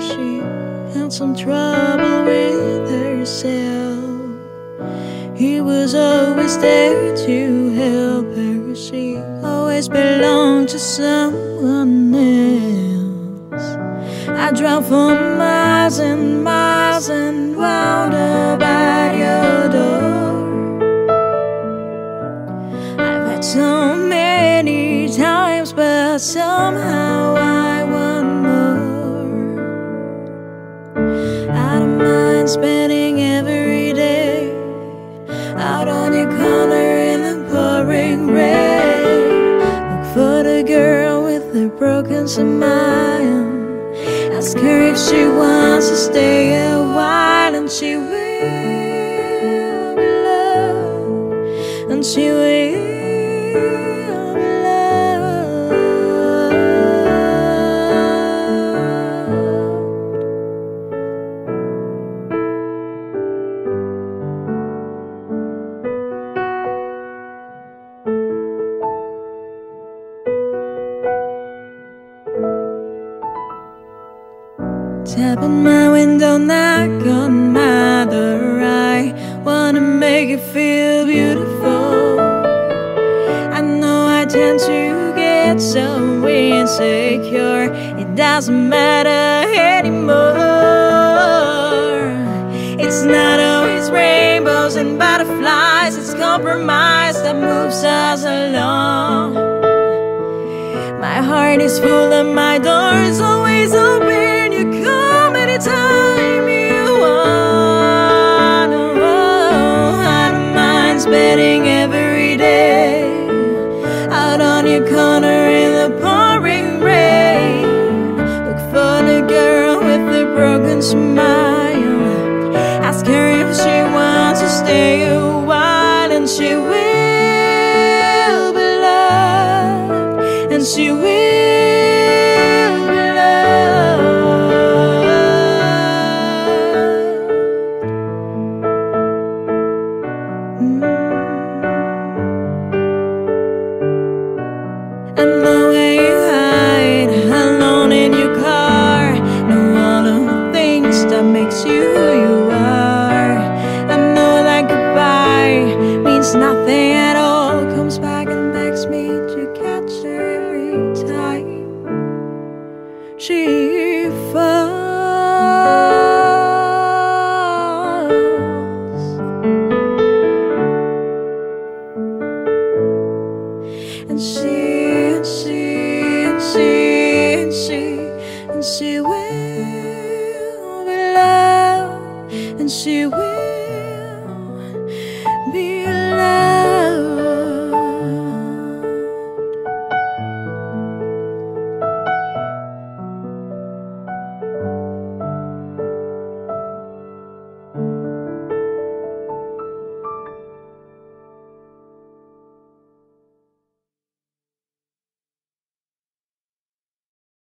had some trouble with herself. He was always there to help her. She always belonged to someone else. I drove for miles and miles and wound up at your door. I've had so many times, but somehow I spending every day out on your corner in the pouring rain. Look for the girl with the broken smile. Ask her if she wants to stay a while, and she will be loved, and she will Tap on my window, knock on my door. I wanna make you feel beautiful. I know I tend to get so insecure. It doesn't matter anymore. It's not always rainbows and butterflies. It's compromise that moves us along. My heart is full and my door is always open. Your corner in the pouring rain. Look for the girl with the broken smile. And she and she and she and she and she will be loved. And she will